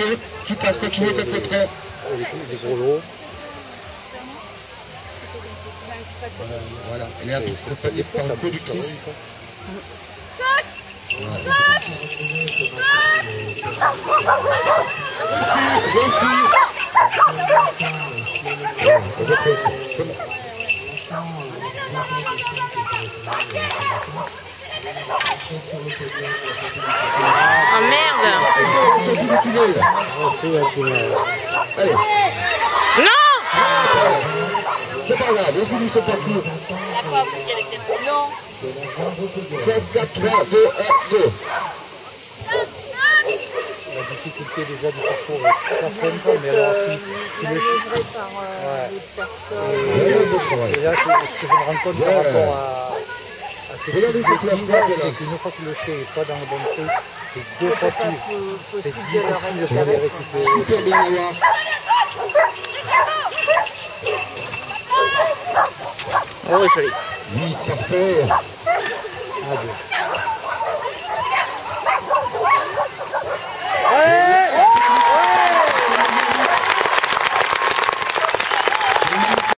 veux. Tu pars quand tu veux, quand c'est prêt. Des gros lots. Voilà, elle est accompagnée par une conductrice. C'est bon. Sortie du. Allez, Non c'est pas grave, on finit ce parcours. Non 7, 4, 3, 2, 1, 2. La difficulté déjà du parcours est certaine pas, mais alors si, si le par Ouais. les personnes. Travail. Et là, ce que je me rends compte par Ouais. rapport à, Regardez ce classement qu'elle a. c'est qu'une fois que le chien n'est pas dans le bon truc, c'est deux fois plus. C'est de le difficile de récupérer. faire les récupérer. Super bien à voir. Oh, joli. Oui, parfait.